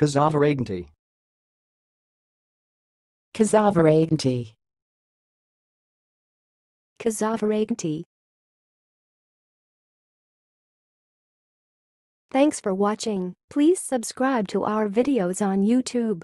Kazavaranti. Kazavaranti. Kazavaranti. Thanks for watching. Please subscribe to our videos on YouTube.